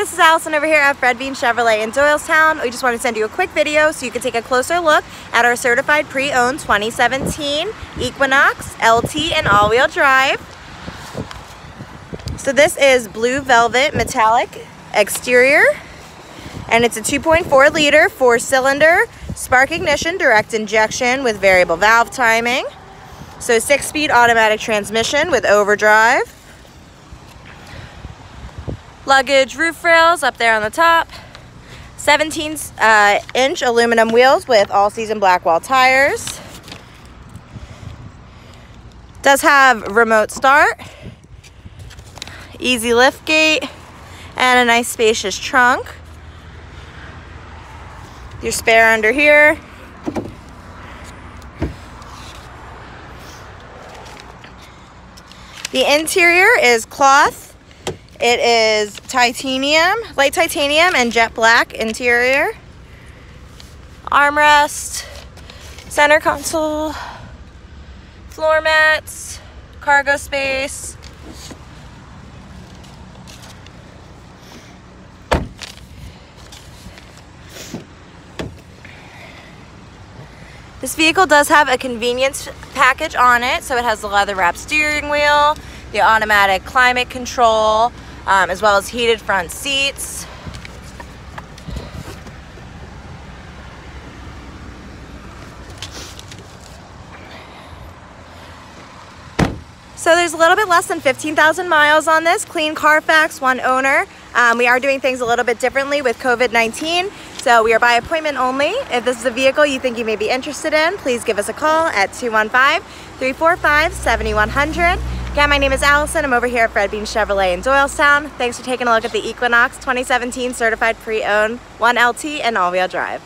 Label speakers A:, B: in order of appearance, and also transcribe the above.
A: this is Allison over here at Fred Beans Chevrolet in Doylestown. We just want to send you a quick video so you can take a closer look at our certified pre-owned 2017 Equinox LT and all-wheel drive. So this is blue velvet metallic exterior and it's a 2.4 liter four cylinder spark ignition direct injection with variable valve timing. So six speed automatic transmission with overdrive luggage roof rails up there on the top. 17 uh, inch aluminum wheels with all season black wall tires. Does have remote start easy lift gate and a nice spacious trunk. Your spare under here. The interior is cloth it is titanium, light titanium and jet black interior. Armrest, center console, floor mats, cargo space. This vehicle does have a convenience package on it, so it has the leather wrapped steering wheel, the automatic climate control, um, as well as heated front seats. So there's a little bit less than 15,000 miles on this, clean Carfax, one owner. Um, we are doing things a little bit differently with COVID-19, so we are by appointment only. If this is a vehicle you think you may be interested in, please give us a call at 215-345-7100. Again, my name is Allison. I'm over here at Fred Beans Chevrolet in Doylestown. Thanks for taking a look at the Equinox 2017 Certified Pre-Owned 1LT and all-wheel drive.